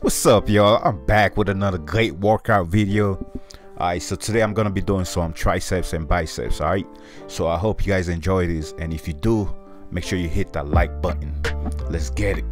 What's up y'all? I'm back with another great workout video. Alright, so today I'm gonna be doing some triceps and biceps, alright? So I hope you guys enjoy this and if you do, make sure you hit that like button. Let's get it.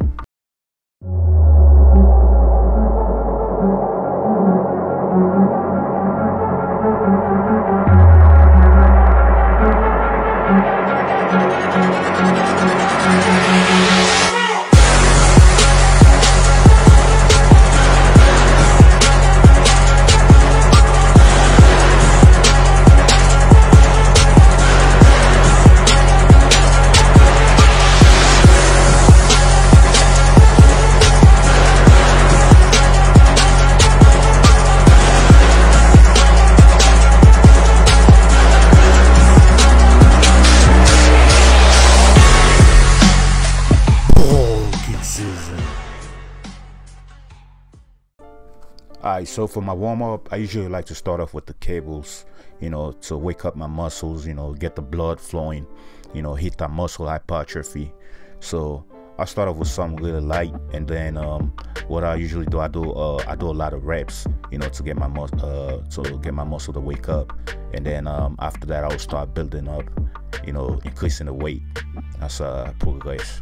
Alright, so for my warm up, I usually like to start off with the cables, you know, to wake up my muscles, you know, get the blood flowing, you know, hit that muscle hypertrophy. So I start off with something really light, and then um, what I usually do, I do uh, I do a lot of reps, you know, to get my muscle uh, to get my muscle to wake up, and then um, after that, I will start building up, you know, increasing the weight as I progress.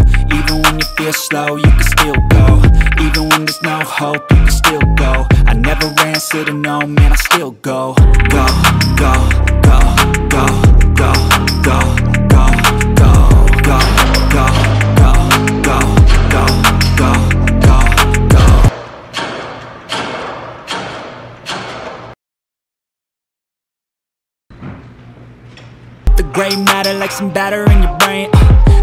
Even when you feel slow, you can still go Even when there's no hope, you can still go I never answer to no, man, I still go Go, go, go, go, go, go, go, go, go, go, go, go, go, go, go, go The gray matter like some batter in your brain uh,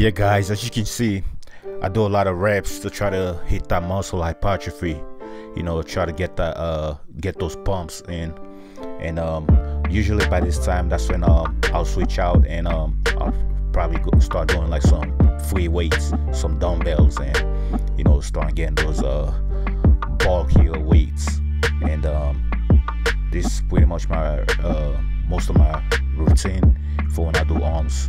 Yeah guys, as you can see, I do a lot of reps to try to hit that muscle hypertrophy. You know, try to get that uh get those pumps in. And um usually by this time that's when um I'll switch out and um I'll probably go start doing like some free weights, some dumbbells and you know start getting those uh bulkier weights. And um this is pretty much my uh most of my routine for when I do arms.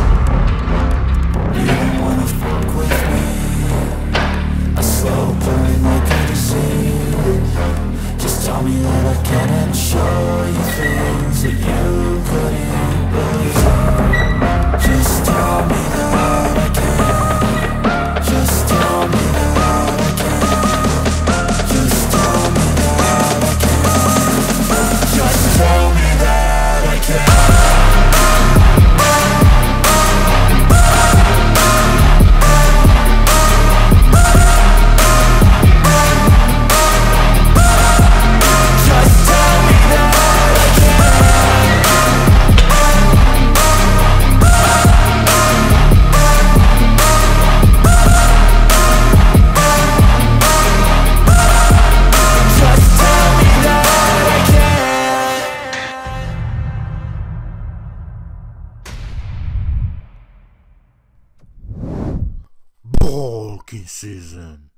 me season.